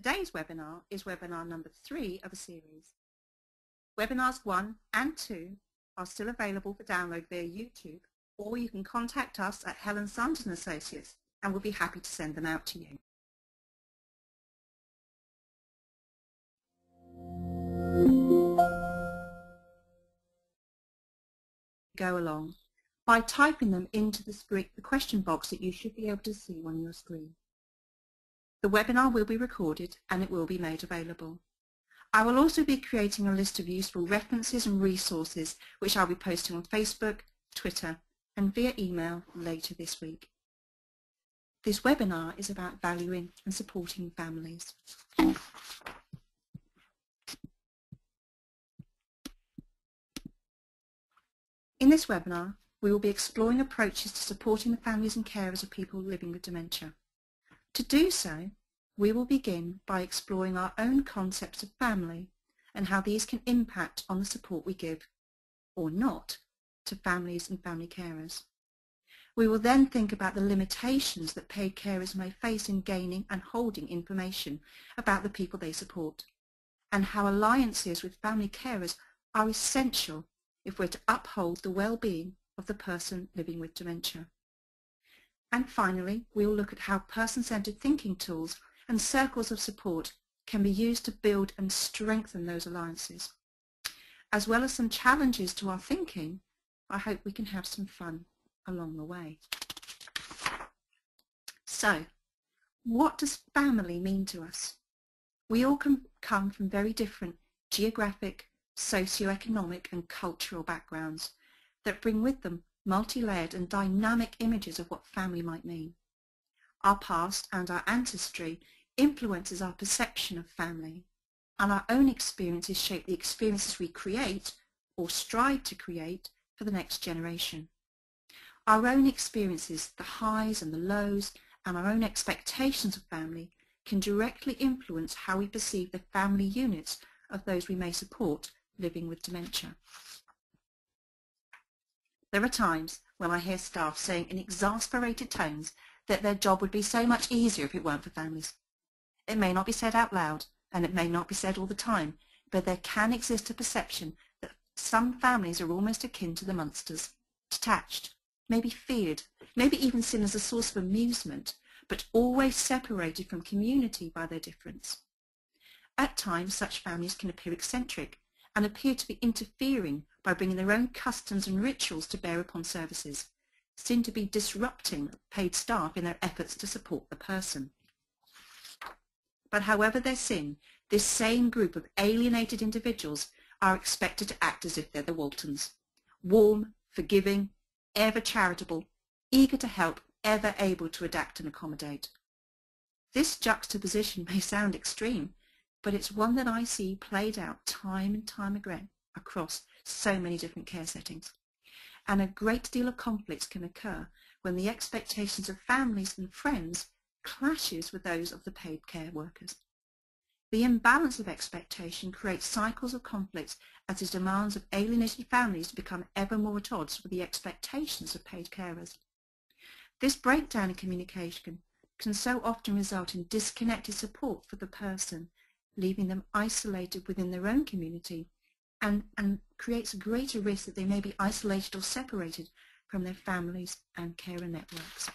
Today's webinar is webinar number three of a series. Webinars one and two are still available for download via YouTube or you can contact us at Helen Sanderson Associates and we'll be happy to send them out to you. Go along by typing them into the, question box that you should be able to see on your screen. The webinar will be recorded and it will be made available. I will also be creating a list of useful references and resources which I'll be posting on Facebook, Twitter and via email later this week. This webinar is about valuing and supporting families. In this webinar, we will be exploring approaches to supporting the families and carers of people living with dementia. To do so, we will begin by exploring our own concepts of family and how these can impact on the support we give, or not, to families and family carers. We will then think about the limitations that paid carers may face in gaining and holding information about the people they support, and how alliances with family carers are essential if we're to uphold the well-being of the person living with dementia. And finally, we will look at how person-centered thinking tools and circles of support can be used to build and strengthen those alliances. As well as some challenges to our thinking, I hope we can have some fun along the way. So, what does family mean to us? We all come from very different geographic, socio-economic and cultural backgrounds that bring with them multi-layered and dynamic images of what family might mean. Our past and our ancestry influences our perception of family, and our own experiences shape the experiences we create or strive to create for the next generation. Our own experiences, the highs and the lows, and our own expectations of family can directly influence how we perceive the family units of those we may support living with dementia. There are times when I hear staff saying in exasperated tones that their job would be so much easier if it weren't for families. It may not be said out loud, and it may not be said all the time, but there can exist a perception that some families are almost akin to the monsters, detached, maybe feared, maybe even seen as a source of amusement, but always separated from community by their difference. At times, such families can appear eccentric and appear to be interfering by bringing their own customs and rituals to bear upon services, seem to be disrupting paid staff in their efforts to support the person. But however their sin, this same group of alienated individuals are expected to act as if they're the Waltons, warm, forgiving, ever charitable, eager to help, ever able to adapt and accommodate. This juxtaposition may sound extreme, but it's one that I see played out time and time again across so many different care settings. And a great deal of conflict can occur when the expectations of families and friends clashes with those of the paid care workers. The imbalance of expectation creates cycles of conflict as the demands of alienated families become ever more at odds with the expectations of paid carers. This breakdown in communication can so often result in disconnected support for the person, leaving them isolated within their own community and, and creates a greater risk that they may be isolated or separated from their families and carer networks.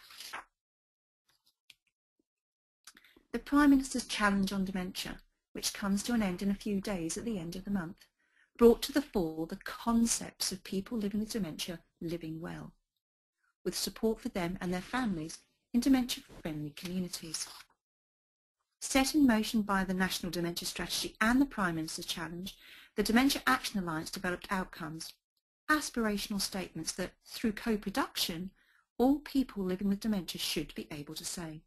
The Prime Minister's Challenge on Dementia, which comes to an end in a few days at the end of the month, brought to the fore the concepts of people living with dementia living well, with support for them and their families in dementia-friendly communities. Set in motion by the National Dementia Strategy and the Prime Minister's Challenge, the Dementia Action Alliance developed outcomes, aspirational statements that, through co-production, all people living with dementia should be able to say.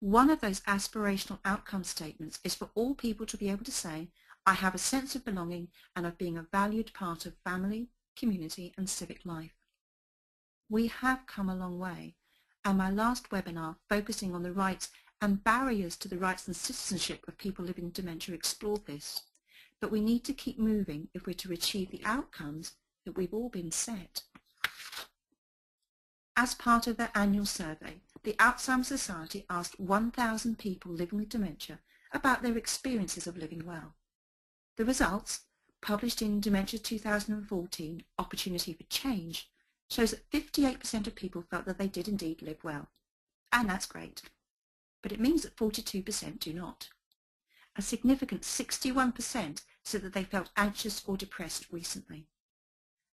One of those aspirational outcome statements is for all people to be able to say, I have a sense of belonging and of being a valued part of family, community and civic life. We have come a long way, and my last webinar focusing on the rights and barriers to the rights and citizenship of people living with dementia explore this but we need to keep moving if we're to achieve the outcomes that we've all been set. As part of their annual survey, the Alzheimer's Society asked 1,000 people living with dementia about their experiences of living well. The results, published in Dementia 2014 Opportunity for Change, shows that 58% of people felt that they did indeed live well. And that's great. But it means that 42% do not. A significant 61% said that they felt anxious or depressed recently.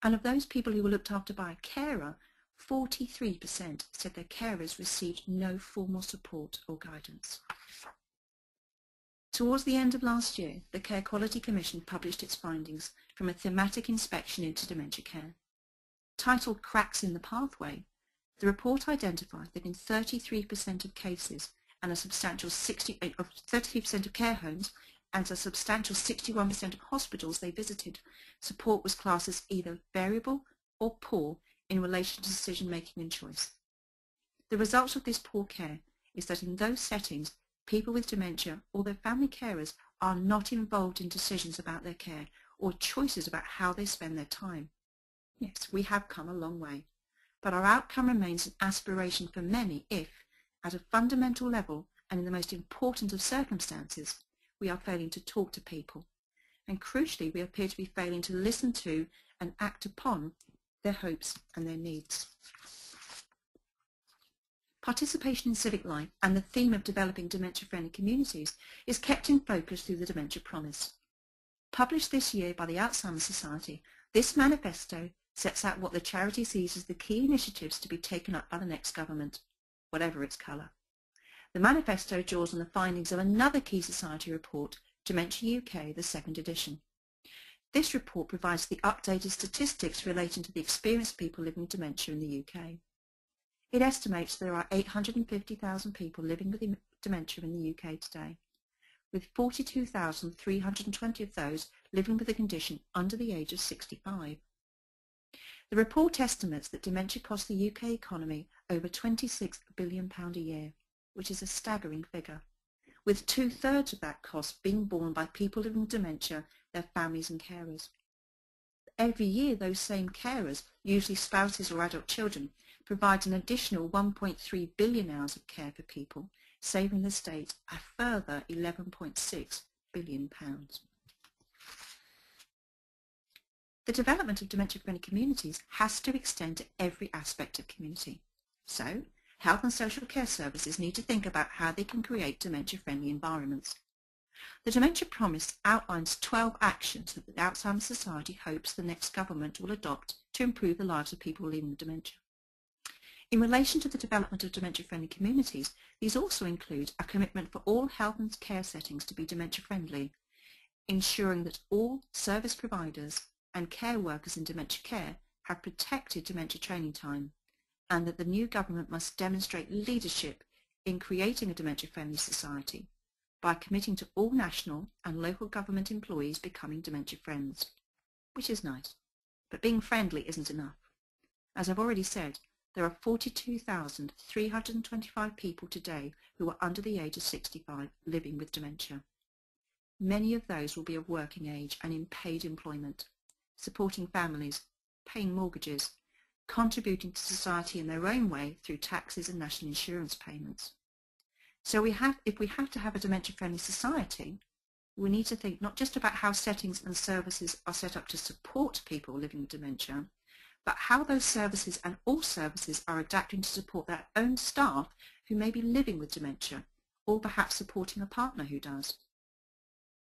And of those people who were looked after by a carer, 43% said their carers received no formal support or guidance. Towards the end of last year, the Care Quality Commission published its findings from a thematic inspection into dementia care. Titled Cracks in the Pathway, the report identified that in 33% of cases and a substantial 60, eh, of 33% of care homes and a substantial 61% of hospitals they visited, support was classed as either variable or poor in relation to decision making and choice. The result of this poor care is that in those settings, people with dementia or their family carers are not involved in decisions about their care or choices about how they spend their time. Yes, we have come a long way, but our outcome remains an aspiration for many if, at a fundamental level and in the most important of circumstances, we are failing to talk to people. And crucially, we appear to be failing to listen to and act upon their hopes and their needs. Participation in civic life and the theme of developing dementia-friendly communities is kept in focus through the Dementia Promise. Published this year by the Alzheimer's Society, this manifesto sets out what the charity sees as the key initiatives to be taken up by the next government, whatever its colour. The manifesto draws on the findings of another key society report, Dementia UK, the second edition. This report provides the updated statistics relating to the experienced people living with dementia in the UK. It estimates there are 850,000 people living with dementia in the UK today, with 42,320 of those living with the condition under the age of 65. The report estimates that dementia costs the UK economy over £26 billion a year, which is a staggering figure, with two-thirds of that cost being borne by people living with dementia, their families and carers. Every year, those same carers, usually spouses or adult children, provide an additional 1.3 billion hours of care for people, saving the state a further 11.6 billion pounds. The development of dementia-friendly communities has to extend to every aspect of community. So, health and social care services need to think about how they can create dementia-friendly environments. The Dementia Promise outlines 12 actions that the Alzheimer's Society hopes the next government will adopt to improve the lives of people living with dementia. In relation to the development of dementia-friendly communities, these also include a commitment for all health and care settings to be dementia-friendly, ensuring that all service providers and care workers in dementia care have protected dementia training time, and that the new government must demonstrate leadership in creating a dementia-friendly society by committing to all national and local government employees becoming dementia friends, which is nice, but being friendly isn't enough. As I've already said, there are 42,325 people today who are under the age of 65 living with dementia. Many of those will be of working age and in paid employment, supporting families, paying mortgages, contributing to society in their own way through taxes and national insurance payments. So we have, if we have to have a dementia-friendly society, we need to think not just about how settings and services are set up to support people living with dementia, but how those services and all services are adapting to support their own staff who may be living with dementia or perhaps supporting a partner who does.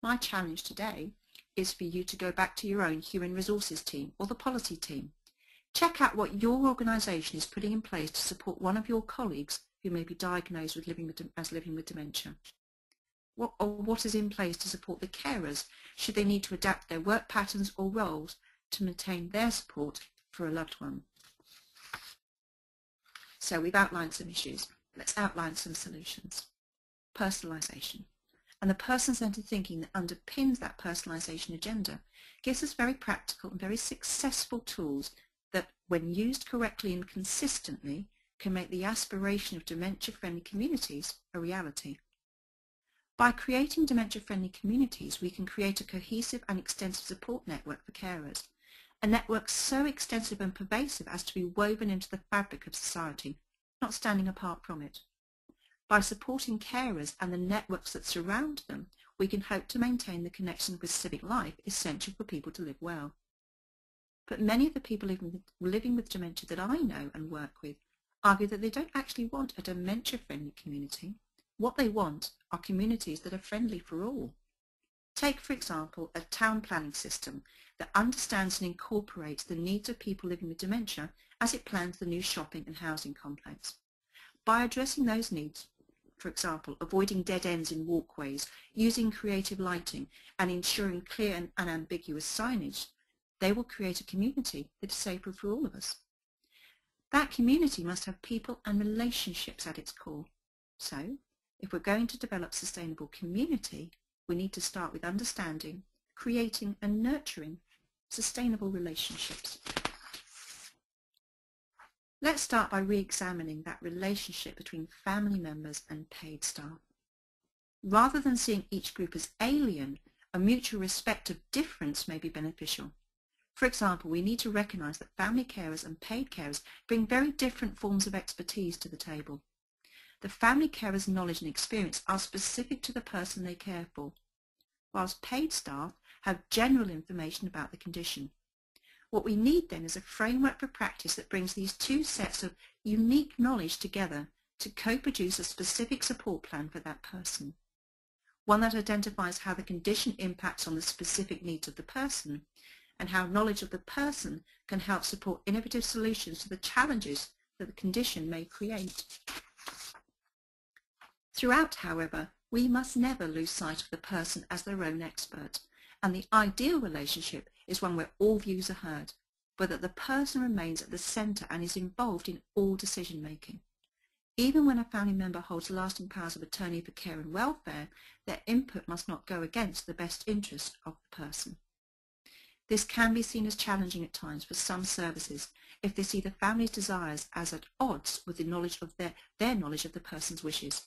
My challenge today is for you to go back to your own human resources team or the policy team. Check out what your organisation is putting in place to support one of your colleagues who may be diagnosed with living with, as living with dementia. What, or what is in place to support the carers should they need to adapt their work patterns or roles to maintain their support for a loved one. So we've outlined some issues. Let's outline some solutions. Personalisation. And the person-centred thinking that underpins that personalisation agenda gives us very practical and very successful tools that, when used correctly and consistently, can make the aspiration of dementia-friendly communities a reality. By creating dementia-friendly communities, we can create a cohesive and extensive support network for carers a network so extensive and pervasive as to be woven into the fabric of society, not standing apart from it. By supporting carers and the networks that surround them, we can hope to maintain the connection with civic life essential for people to live well. But many of the people living with, dementia that I know and work with argue that they don't actually want a dementia-friendly community. What they want are communities that are friendly for all. Take, for example, a town planning system that understands and incorporates the needs of people living with dementia as it plans the new shopping and housing complex. By addressing those needs, for example, avoiding dead ends in walkways, using creative lighting, and ensuring clear and unambiguous signage, they will create a community that is safer for all of us. That community must have people and relationships at its core. So, if we're going to develop sustainable community, we need to start with understanding, creating and nurturing sustainable relationships. Let's start by re-examining that relationship between family members and paid staff. Rather than seeing each group as alien, a mutual respect of difference may be beneficial. For example, we need to recognise that family carers and paid carers bring very different forms of expertise to the table. The family carer's knowledge and experience are specific to the person they care for, whilst paid staff have general information about the condition. What we need then is a framework for practice that brings these two sets of unique knowledge together to co-produce a specific support plan for that person. One that identifies how the condition impacts on the specific needs of the person and how knowledge of the person can help support innovative solutions to the challenges that the condition may create. Throughout, however, we must never lose sight of the person as their own expert, and the ideal relationship is one where all views are heard, but that the person remains at the centre and is involved in all decision making. Even when a family member holds lasting powers of attorney for care and welfare, their input must not go against the best interest of the person. This can be seen as challenging at times for some services if they see the family's desires as at odds with the knowledge of their, their knowledge of the person's wishes.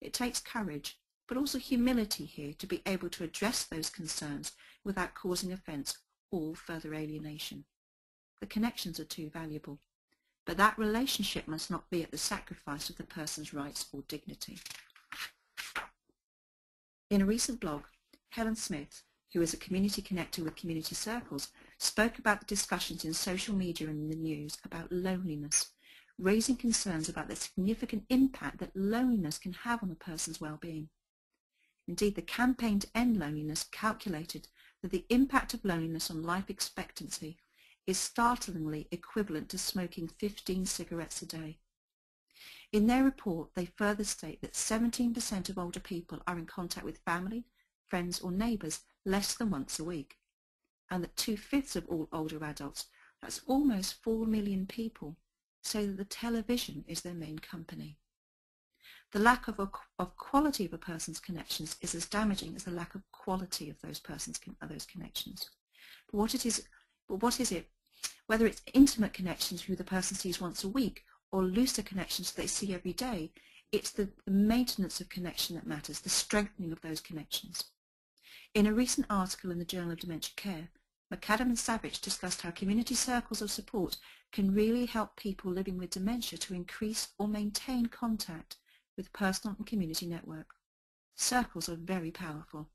It takes courage, but also humility here to be able to address those concerns without causing offence or further alienation. The connections are too valuable, but that relationship must not be at the sacrifice of the person's rights or dignity. In a recent blog, Helen Smith, who is a community connector with Community Circles, spoke about the discussions in social media and in the news about loneliness, raising concerns about the significant impact that loneliness can have on a person's well-being. Indeed, the Campaign to End Loneliness calculated that the impact of loneliness on life expectancy is startlingly equivalent to smoking 15 cigarettes a day. In their report, they further state that 17% of older people are in contact with family, friends or neighbours less than once a week, and that two-fifths of all older adults, that's almost 4 million people, say that the television is their main company. The lack of, a, of quality of a person's connections is as damaging as the lack of quality of those person's those connections. But what it is, but what is it? Whether it's intimate connections who the person sees once a week or looser connections they see every day, it's the maintenance of connection that matters, the strengthening of those connections. In a recent article in the Journal of Dementia Care, McAdam and Savage discussed how community circles of support can really help people living with dementia to increase or maintain contact with personal and community network. Circles are very powerful,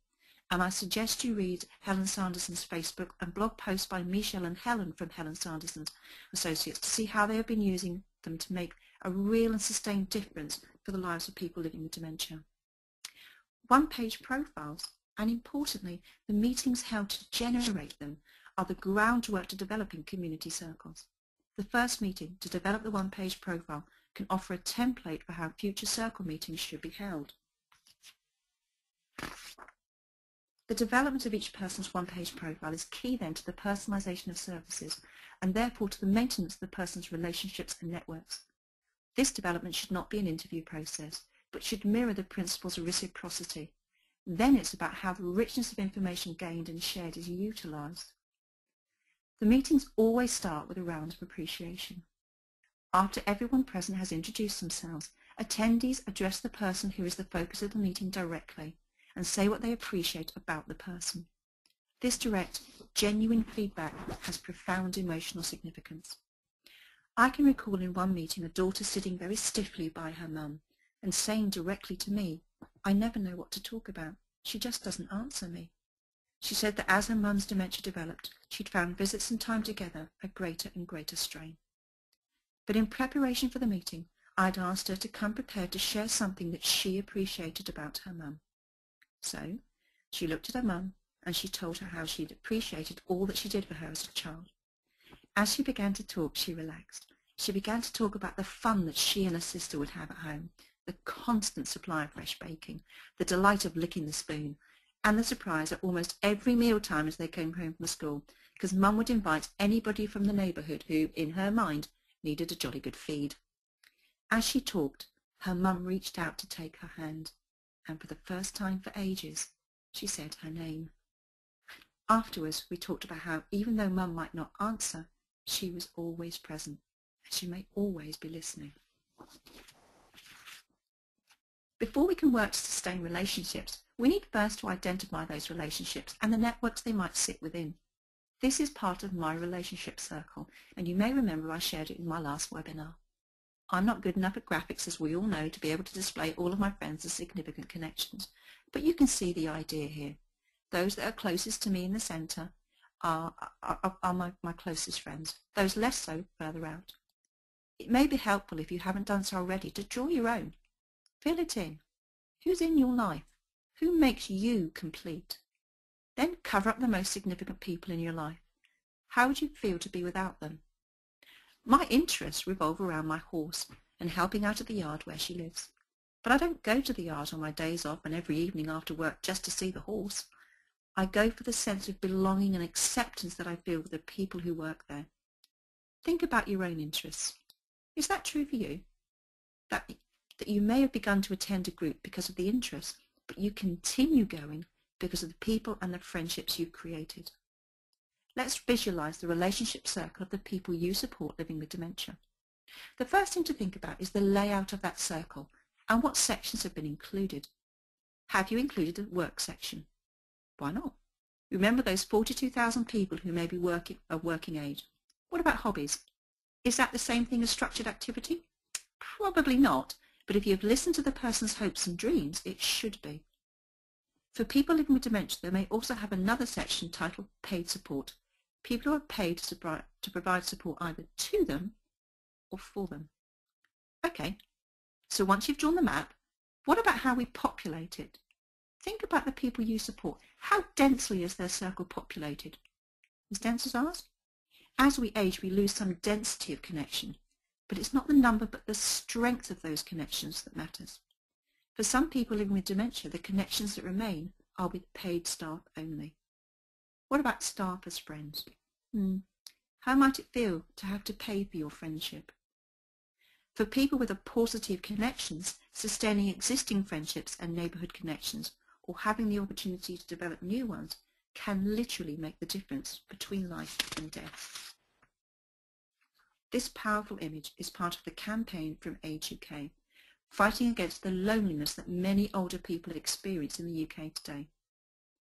and I suggest you read Helen Sanderson's Facebook and blog posts by Michelle and Helen from Helen Sanderson Associates to see how they have been using them to make a real and sustained difference for the lives of people living with dementia. One-page profiles, and importantly, the meetings held to generate them, are the groundwork to developing community circles. The first meeting to develop the one-page profile can offer a template for how future circle meetings should be held. The development of each person's one-page profile is key then to the personalisation of services and therefore to the maintenance of the person's relationships and networks. This development should not be an interview process, but should mirror the principles of reciprocity. Then it's about how the richness of information gained and shared is utilised. The meetings always start with a round of appreciation. After everyone present has introduced themselves, attendees address the person who is the focus of the meeting directly and say what they appreciate about the person. This direct, genuine feedback has profound emotional significance. I can recall in one meeting a daughter sitting very stiffly by her mum, and saying directly to me, I never know what to talk about. She just doesn't answer me. She said that as her mum's dementia developed, she'd found visits and time together a greater and greater strain. But in preparation for the meeting, I'd asked her to come prepared to share something that she appreciated about her mum. So she looked at her mum and she told her how she'd appreciated all that she did for her as a child. As she began to talk, she relaxed. She began to talk about the fun that she and her sister would have at home, the constant supply of fresh baking, the delight of licking the spoon, and the surprise at almost every meal time as they came home from school, because Mum would invite anybody from the neighbourhood who, in her mind, needed a jolly good feed. As she talked, her mum reached out to take her hand, and for the first time for ages, she said her name. Afterwards, we talked about how even though mum might not answer, she was always present, and she may always be listening. Before we can work to sustain relationships, we need first to identify those relationships and the networks they might sit within. This is part of my relationship circle, and you may remember I shared it in my last webinar. I'm not good enough at graphics, as we all know, to be able to display all of my friends as significant connections, but you can see the idea here. Those that are closest to me in the centre are, are, are my, my closest friends, those less so further out. It may be helpful if you haven't done so already to draw your own. Fill it in. Who's in your life? Who makes you complete? Then cover up the most significant people in your life. How would you feel to be without them? My interests revolve around my horse and helping out at the yard where she lives. But I don't go to the yard on my days off and every evening after work just to see the horse. I go for the sense of belonging and acceptance that I feel with the people who work there. Think about your own interests. Is that true for you? That, that you may have begun to attend a group because of the interest, but you continue going because of the people and the friendships you've created. Let's visualize the relationship circle of the people you support living with dementia. The first thing to think about is the layout of that circle and what sections have been included. Have you included a work section? Why not? Remember those 42,000 people who may be working of working age. What about hobbies? Is that the same thing as structured activity? Probably not, but if you've listened to the person's hopes and dreams, it should be. For people living with dementia, they may also have another section titled Paid Support. People who are paid to, to provide support either to them or for them. Okay, so once you've drawn the map, what about how we populate it? Think about the people you support. How densely is their circle populated? As dense as ours? As we age, we lose some density of connection, but it's not the number but the strength of those connections that matters. For some people living with dementia, the connections that remain are with paid staff only. What about staff as friends? Hmm. How might it feel to have to pay for your friendship? For people with a paucity of connections, sustaining existing friendships and neighbourhood connections or having the opportunity to develop new ones can literally make the difference between life and death. This powerful image is part of the campaign from Age UK fighting against the loneliness that many older people experience in the UK today.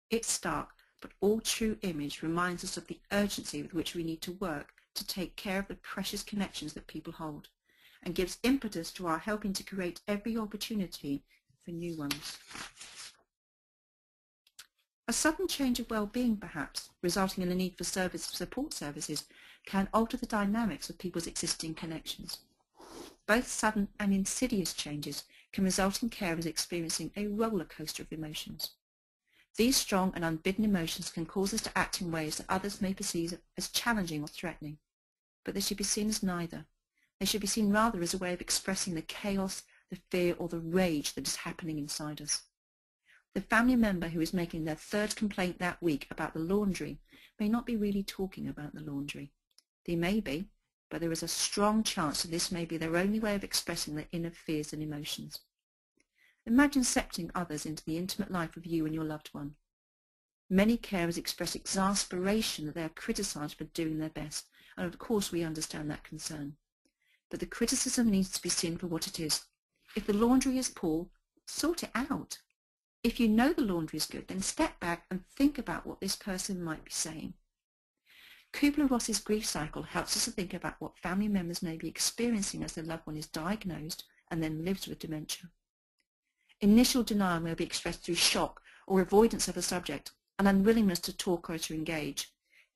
It's stark, but all true image reminds us of the urgency with which we need to work to take care of the precious connections that people hold and gives impetus to our helping to create every opportunity for new ones. A sudden change of well-being, perhaps, resulting in the need for service support services, can alter the dynamics of people's existing connections. Both sudden and insidious changes can result in carers experiencing a roller coaster of emotions. These strong and unbidden emotions can cause us to act in ways that others may perceive as challenging or threatening, but they should be seen as neither. They should be seen rather as a way of expressing the chaos, the fear or the rage that is happening inside us. The family member who is making their third complaint that week about the laundry may not be really talking about the laundry. They may be, but there is a strong chance that this may be their only way of expressing their inner fears and emotions. Imagine accepting others into the intimate life of you and your loved one. Many carers express exasperation that they are criticised for doing their best, and of course we understand that concern. But the criticism needs to be seen for what it is. If the laundry is poor, sort it out. If you know the laundry is good, then step back and think about what this person might be saying. Kubler-Ross's grief cycle helps us to think about what family members may be experiencing as their loved one is diagnosed and then lives with dementia. Initial denial may be expressed through shock or avoidance of the subject, an unwillingness to talk or to engage.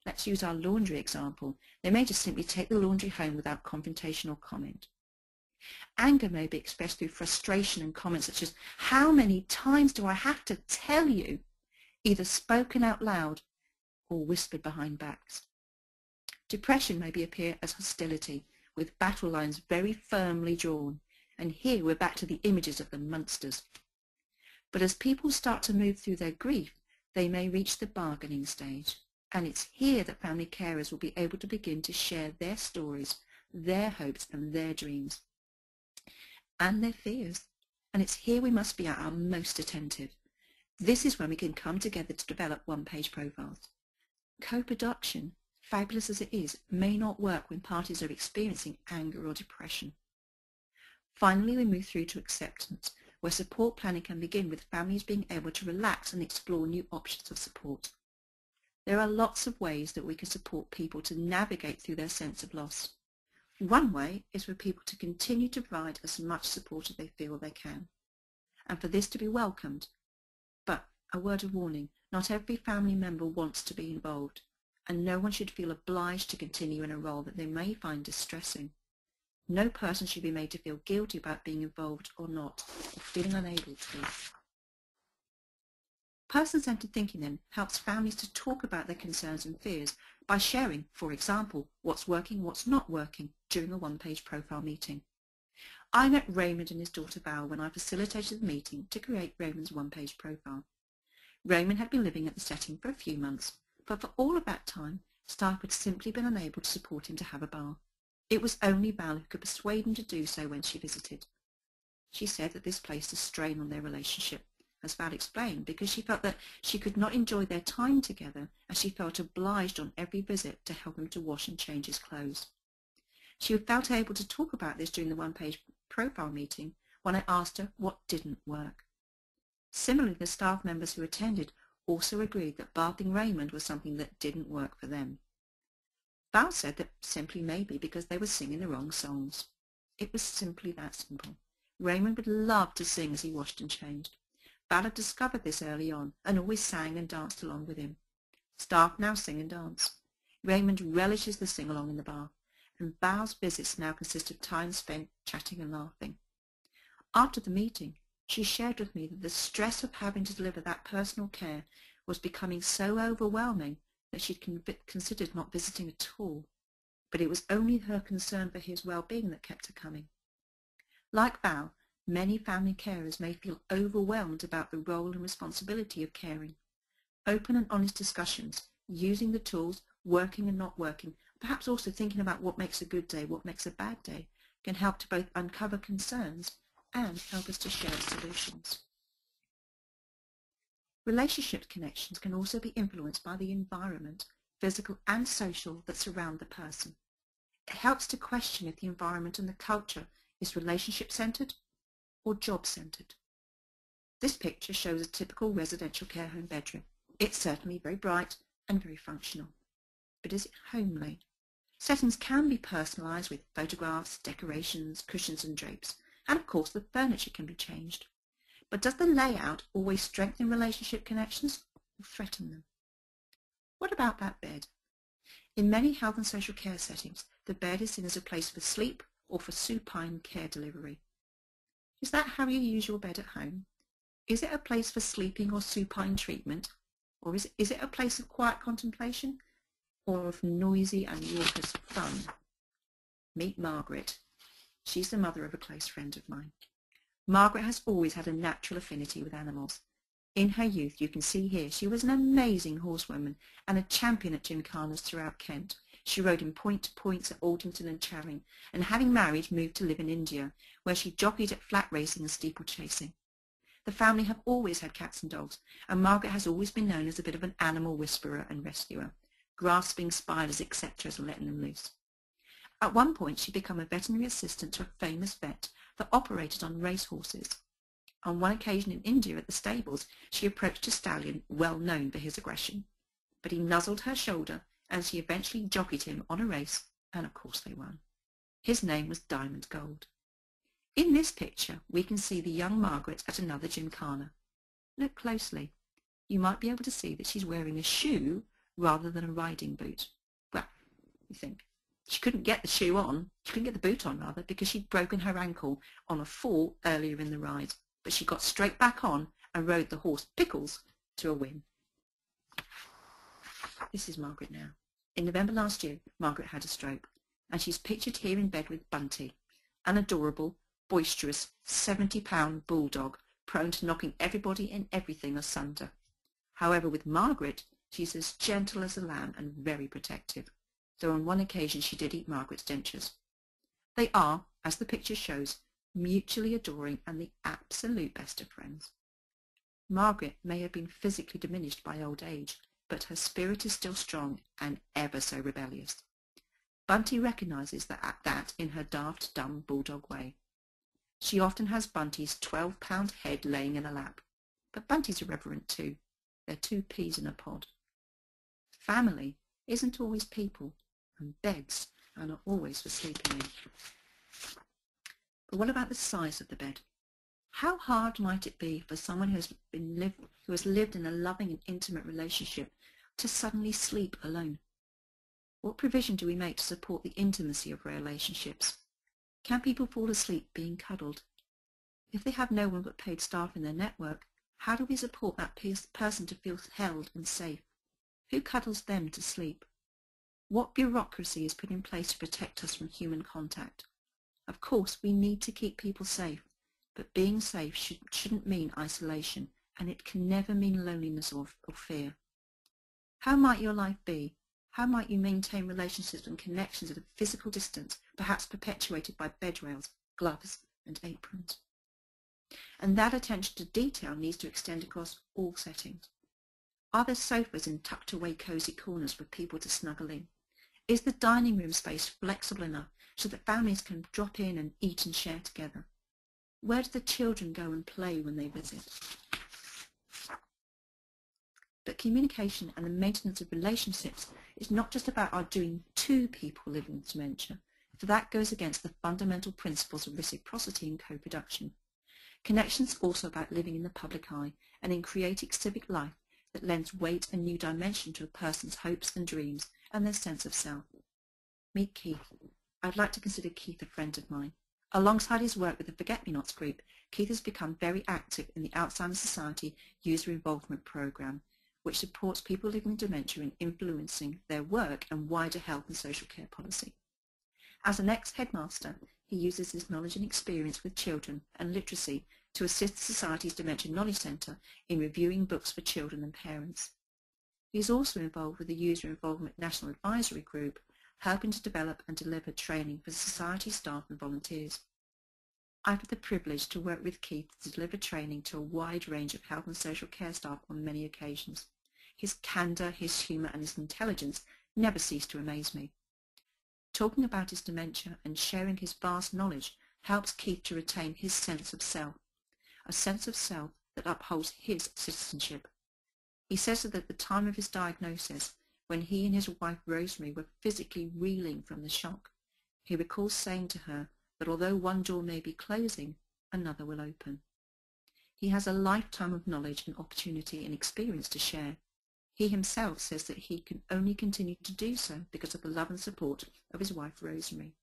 Let's use our laundry example. They may just simply take the laundry home without confrontation or comment. Anger may be expressed through frustration and comments such as, how many times do I have to tell you? Either spoken out loud or whispered behind backs. Depression may appear as hostility, with battle lines very firmly drawn. And here we're back to the images of the monsters. But as people start to move through their grief, they may reach the bargaining stage. And it's here that family carers will be able to begin to share their stories, their hopes and their dreams and their fears. And it's here we must be at our most attentive. This is when we can come together to develop one-page profiles. Co-production, fabulous as it is, may not work when parties are experiencing anger or depression. Finally, we move through to acceptance, where support planning can begin with families being able to relax and explore new options of support. There are lots of ways that we can support people to navigate through their sense of loss. One way is for people to continue to provide as much support as they feel they can, and for this to be welcomed. But a word of warning, not every family member wants to be involved, and no one should feel obliged to continue in a role that they may find distressing. No person should be made to feel guilty about being involved or not, or feeling unable to. Person-centered thinking then helps families to talk about their concerns and fears by sharing, for example, what's working, what's not working during a one-page profile meeting. I met Raymond and his daughter Val when I facilitated the meeting to create Raymond's one-page profile. Raymond had been living at the setting for a few months, but for all of that time, staff had simply been unable to support him to have a bar. It was only Val who could persuade him to do so when she visited. She said that this placed a strain on their relationship as Val explained, because she felt that she could not enjoy their time together as she felt obliged on every visit to help him to wash and change his clothes. She felt able to talk about this during the one-page profile meeting when I asked her what didn't work. Similarly, the staff members who attended also agreed that bathing Raymond was something that didn't work for them. Val said that simply maybe because they were singing the wrong songs. It was simply that simple. Raymond would love to sing as he washed and changed, Val had discovered this early on and always sang and danced along with him. Staff now sing and dance. Raymond relishes the sing-along in the bar, and Val's visits now consist of time spent chatting and laughing. After the meeting, she shared with me that the stress of having to deliver that personal care was becoming so overwhelming that she'd considered not visiting at all, but it was only her concern for his well-being that kept her coming. Like Val, Many family carers may feel overwhelmed about the role and responsibility of caring. Open and honest discussions, using the tools, working and not working, perhaps also thinking about what makes a good day, what makes a bad day, can help to both uncover concerns and help us to share solutions. Relationship connections can also be influenced by the environment, physical and social, that surround the person. It helps to question if the environment and the culture is relationship-centered or job-centered. This picture shows a typical residential care home bedroom. It's certainly very bright and very functional. But is it homely? Settings can be personalised with photographs, decorations, cushions and drapes, and of course the furniture can be changed. But does the layout always strengthen relationship connections or threaten them? What about that bed? In many health and social care settings, the bed is seen as a place for sleep or for supine care delivery. Is that how you use your bed at home? Is it a place for sleeping or supine treatment? Or is it, is it a place of quiet contemplation? Or of noisy and raucous fun? Meet Margaret. She's the mother of a close friend of mine. Margaret has always had a natural affinity with animals. In her youth, you can see here, she was an amazing horsewoman and a champion at gymkhanas throughout Kent. She rode in point-to-points at Aldington and Charing, and having married, moved to live in India, where she jockeyed at flat racing and steeplechasing. The family have always had cats and dogs, and Margaret has always been known as a bit of an animal whisperer and rescuer, grasping spiders, etc., and letting them loose. At one point, she became a veterinary assistant to a famous vet that operated on racehorses. On one occasion in India at the stables, she approached a stallion well known for his aggression, but he nuzzled her shoulder and she eventually jockeyed him on a race, and of course they won. His name was Diamond Gold. In this picture, we can see the young Margaret at another gymkhana. Look closely. You might be able to see that she's wearing a shoe rather than a riding boot. Well, you think, she couldn't get the shoe on, she couldn't get the boot on rather, because she'd broken her ankle on a fall earlier in the ride. But she got straight back on and rode the horse Pickles to a win. This is Margaret now. In November last year, Margaret had a stroke, and she's pictured here in bed with Bunty, an adorable, boisterous, 70-pound bulldog prone to knocking everybody and everything asunder. However, with Margaret, she's as gentle as a lamb and very protective, though on one occasion she did eat Margaret's dentures. They are, as the picture shows, mutually adoring and the absolute best of friends. Margaret may have been physically diminished by old age, but her spirit is still strong and ever so rebellious. Bunty recognises that, at that in her daft, dumb bulldog way. She often has Bunty's 12-pound head laying in her lap. But Bunty's irreverent too. They're two peas in a pod. Family isn't always people, and beds are not always for sleeping in. But what about the size of the bed? How hard might it be for someone who has, been who has lived in a loving and intimate relationship to suddenly sleep alone? What provision do we make to support the intimacy of relationships? Can people fall asleep being cuddled? If they have no one but paid staff in their network, how do we support that person to feel held and safe? Who cuddles them to sleep? What bureaucracy is put in place to protect us from human contact? Of course, we need to keep people safe, but being safe should, shouldn't mean isolation, and it can never mean loneliness or, or fear. How might your life be how might you maintain relationships and connections at a physical distance, perhaps perpetuated by bed rails, gloves and aprons? And that attention to detail needs to extend across all settings. Are there sofas in tucked away cosy corners for people to snuggle in? Is the dining room space flexible enough so that families can drop in and eat and share together? Where do the children go and play when they visit? But communication and the maintenance of relationships is not just about our doing to people living with dementia, for that goes against the fundamental principles of reciprocity and co-production. Connection is also about living in the public eye and in creating civic life that lends weight and new dimension to a person's hopes and dreams and their sense of self. Meet Keith. I'd like to consider Keith a friend of mine. Alongside his work with the Forget-Me-Nots group, Keith has become very active in the Alzheimer's Society User Involvement Programme, which supports people living with dementia in influencing their work and wider health and social care policy. As an ex-headmaster, he uses his knowledge and experience with children and literacy to assist the Society's Dementia Knowledge Centre in reviewing books for children and parents. He is also involved with the User Involvement National Advisory Group, helping to develop and deliver training for Society staff and volunteers. I've had the privilege to work with Keith to deliver training to a wide range of health and social care staff on many occasions. His candour, his humour and his intelligence never cease to amaze me. Talking about his dementia and sharing his vast knowledge helps Keith to retain his sense of self, a sense of self that upholds his citizenship. He says that at the time of his diagnosis, when he and his wife Rosemary were physically reeling from the shock, he recalls saying to her that although one door may be closing, another will open. He has a lifetime of knowledge and opportunity and experience to share. He himself says that he can only continue to do so because of the love and support of his wife Rosemary.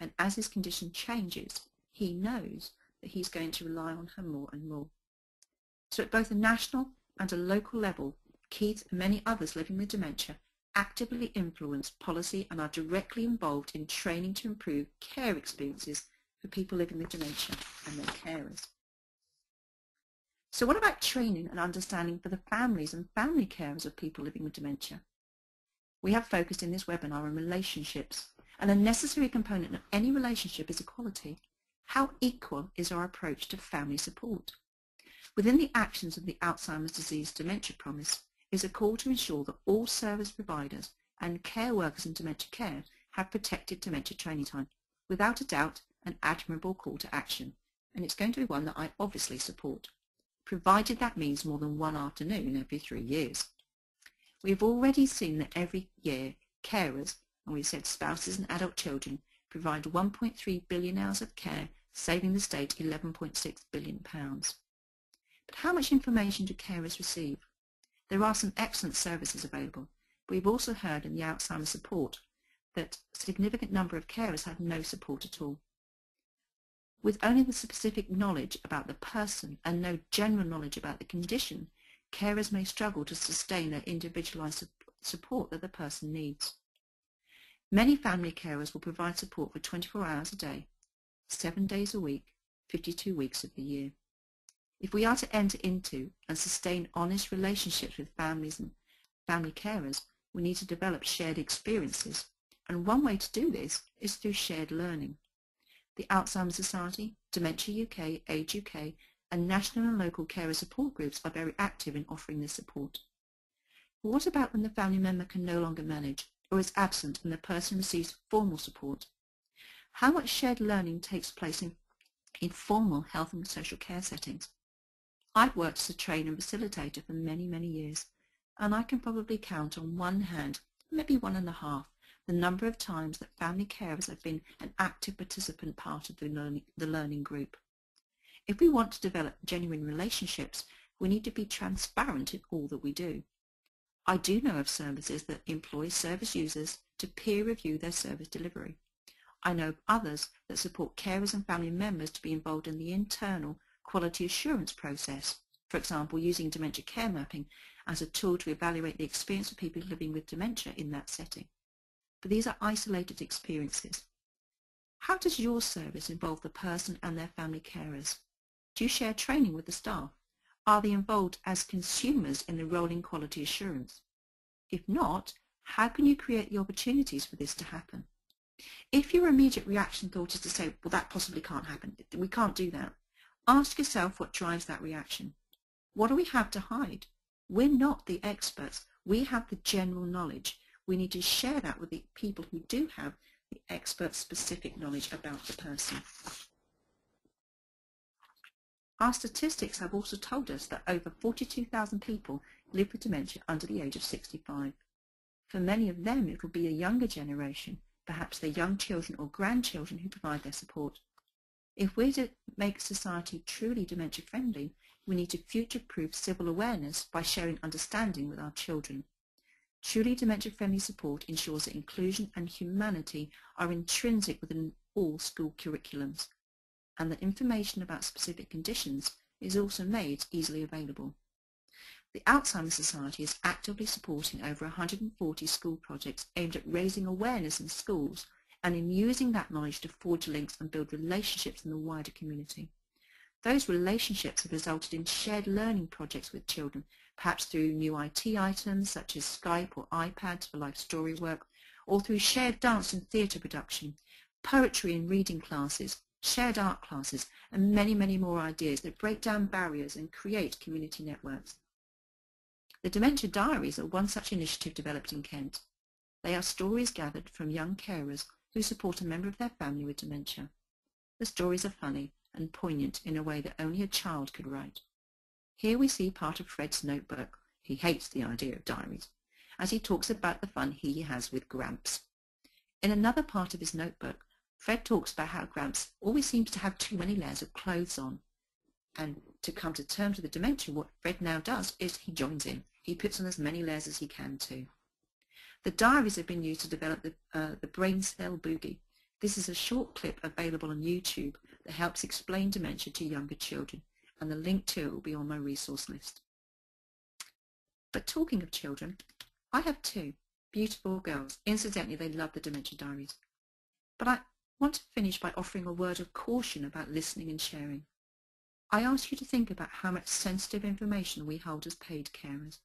And as his condition changes, he knows that he's going to rely on her more and more. So at both a national and a local level, Keith and many others living with dementia actively influence policy and are directly involved in training to improve care experiences for people living with dementia and their carers. So what about training and understanding for the families and family carers of people living with dementia? We have focused in this webinar on relationships, and a necessary component of any relationship is equality. How equal is our approach to family support? Within the actions of the Alzheimer's disease dementia promise, is a call to ensure that all service providers and care workers in dementia care have protected dementia training time. Without a doubt, an admirable call to action, and it's going to be one that I obviously support, provided that means more than one afternoon every three years. We've already seen that every year carers, and we've said spouses and adult children, provide 1.3 billion hours of care saving the state £11.6 billion. But how much information do carers receive? There are some excellent services available. We've also heard in the Alzheimer's support that a significant number of carers have no support at all. With only the specific knowledge about the person and no general knowledge about the condition, carers may struggle to sustain the individualized support that the person needs. Many family carers will provide support for 24 hours a day, 7 days a week, 52 weeks of the year. If we are to enter into and sustain honest relationships with families and family carers, we need to develop shared experiences. And one way to do this is through shared learning. The Alzheimer's Society, Dementia UK, Age UK, and national and local carer support groups are very active in offering this support. But what about when the family member can no longer manage or is absent and the person receives formal support? How much shared learning takes place in informal health and social care settings? I've worked as a trainer and facilitator for many, many years, and I can probably count on one hand, maybe one and a half, the number of times that family carers have been an active participant part of the learning, the learning group. If we want to develop genuine relationships, we need to be transparent in all that we do. I do know of services that employ service users to peer review their service delivery. I know of others that support carers and family members to be involved in the internal quality assurance process, for example using dementia care mapping as a tool to evaluate the experience of people living with dementia in that setting. But these are isolated experiences. How does your service involve the person and their family carers? Do you share training with the staff? Are they involved as consumers in the rolling quality assurance? If not, how can you create the opportunities for this to happen? If your immediate reaction thought is to say, well, that possibly can't happen, we can't do that, ask yourself what drives that reaction. What do we have to hide? We're not the experts. We have the general knowledge. We need to share that with the people who do have the expert-specific knowledge about the person. Our statistics have also told us that over 42,000 people live with dementia under the age of 65. For many of them, it will be a younger generation, perhaps their young children or grandchildren who provide their support. If we're to make society truly dementia-friendly, we need to future-proof civil awareness by sharing understanding with our children. Truly dementia-friendly support ensures that inclusion and humanity are intrinsic within all school curriculums and that information about specific conditions is also made easily available. The Alzheimer's Society is actively supporting over 140 school projects aimed at raising awareness in schools and in using that knowledge to forge links and build relationships in the wider community. Those relationships have resulted in shared learning projects with children, perhaps through new IT items such as Skype or iPads for life story work, or through shared dance and theatre production, poetry and reading classes, shared art classes, and many, many more ideas that break down barriers and create community networks. The Dementia Diaries are one such initiative developed in Kent. They are stories gathered from young carers who support a member of their family with dementia. The stories are funny and poignant in a way that only a child could write. Here we see part of Fred's notebook. He hates the idea of diaries, as he talks about the fun he has with Gramps. In another part of his notebook, Fred talks about how Gramps always seems to have too many layers of clothes on. And to come to terms with the dementia, what Fred now does is he joins in. He puts on as many layers as he can too. The diaries have been used to develop the, uh, the brain cell boogie. This is a short clip available on YouTube that helps explain dementia to younger children, and the link to it will be on my resource list. But talking of children, I have two beautiful girls. Incidentally, they love the dementia diaries. But I, want to finish by offering a word of caution about listening and sharing. I ask you to think about how much sensitive information we hold as paid carers.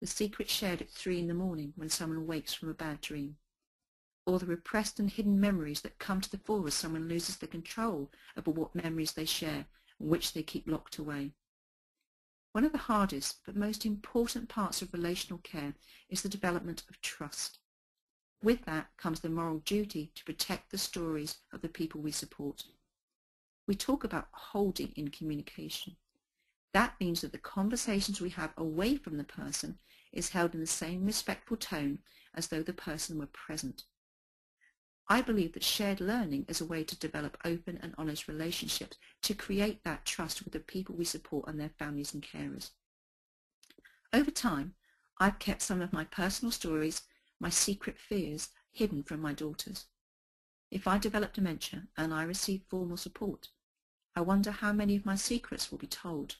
The secret shared at three in the morning when someone wakes from a bad dream. Or the repressed and hidden memories that come to the fore as someone loses the control over what memories they share and which they keep locked away. One of the hardest but most important parts of relational care is the development of trust. With that comes the moral duty to protect the stories of the people we support. We talk about holding in communication. That means that the conversations we have away from the person is held in the same respectful tone as though the person were present. I believe that shared learning is a way to develop open and honest relationships to create that trust with the people we support and their families and carers. Over time, I've kept some of my personal stories, my secret fears, hidden from my daughters. If I develop dementia and I receive formal support, I wonder how many of my secrets will be told.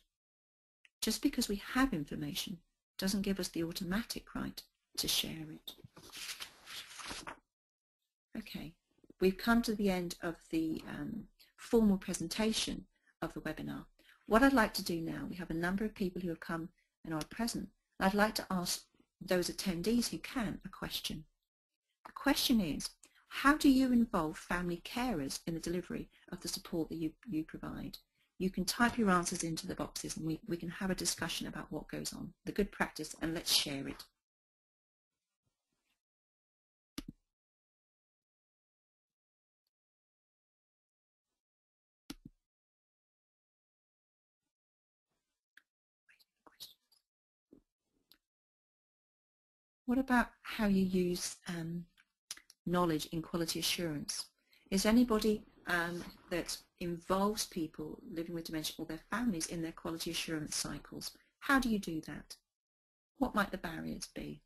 Just because we have information doesn't give us the automatic right to share it. Okay, we've come to the end of the um, formal presentation of the webinar. What I'd like to do now, we have a number of people who have come and are present. I'd like to ask those attendees who can a question. The question is, how do you involve family carers in the delivery of the support that you, you provide? You can type your answers into the boxes and we, we can have a discussion about what goes on, the good practice, and let's share it. What about how you use um, knowledge in quality assurance? Is anybody um, that involves people living with dementia or their families in their quality assurance cycles? How do you do that? What might the barriers be?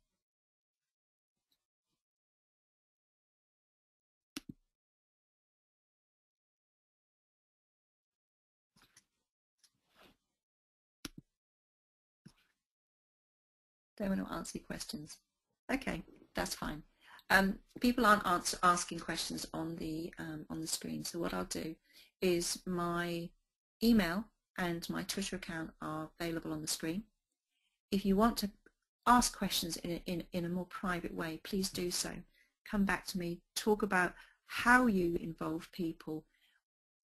Don't want to answer your questions. Okay, that's fine. Um, people aren't asking questions on the um, on the screen, so what I'll do is my email and my Twitter account are available on the screen. If you want to ask questions in a, in, in a more private way, please do so. Come back to me, talk about how you involve people.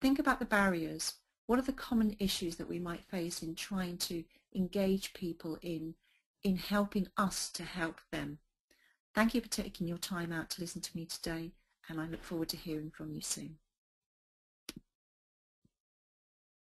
Think about the barriers. What are the common issues that we might face in trying to engage people in, in helping us to help them? Thank you for taking your time out to listen to me today and I look forward to hearing from you soon.